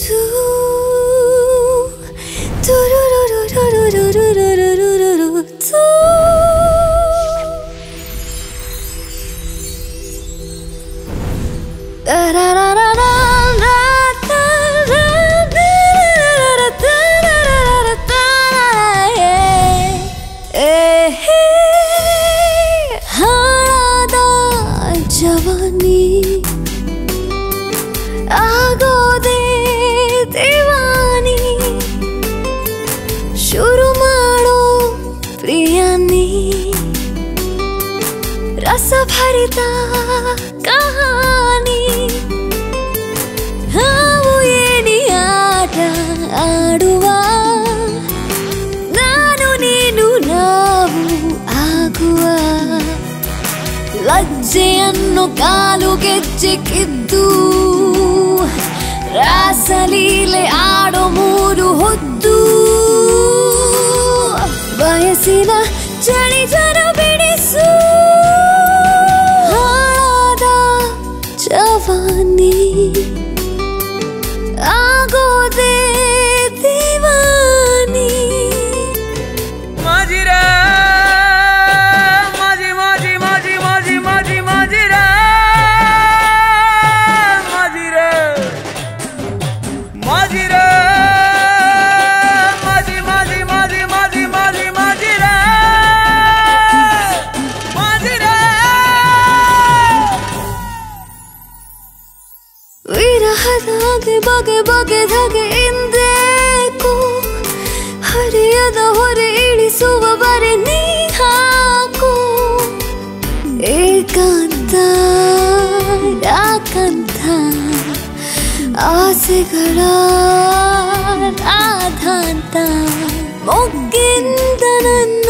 하나 아고 ರಸಭರಿತ ಕಹಾನಿ ನಾವು ಏನಿ ಆಟ ಆಡುವ ನಾನು ನೀನು ನಾವು ಆಗುವ ಲಜ್ಜೆಯನ್ನು ಕಾಲು ಗೆಜ್ಜೆಕ್ಕಿದ್ದು ರಾಸಲೀಲೆ ಆಡು ಮೂರು ಹೊದ್ದು ಬಯಸಿನ 위라하라니 바게바게 다게인데고 허리에다 허리 이리 쏘아바리 니하고 일간다 약간다 아직가라 아단다 못긴다는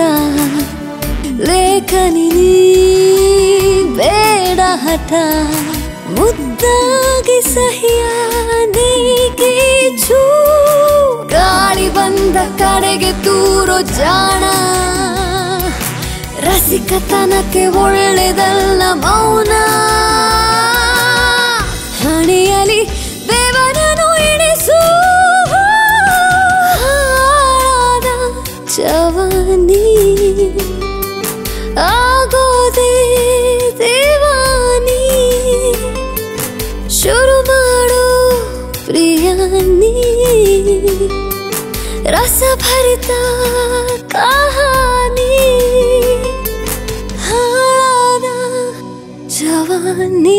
ಆಟ ಲೇಖನಿ ಬೇಡ ಹಠ ಮುದ್ದಾಗಿ ಸಹಿಯ ಚೂ ಗಾಳಿ ಬಂದ ಕಡೆಗೆ ತೂರೋ ಜಾಣ ರಸಿಕತನಕ್ಕೆ ಒಳ್ಳೆದಲ್ಲ ಮೌನ ಹಣೆಯಲ್ಲಿ रस भरता कहानी हाना जवानी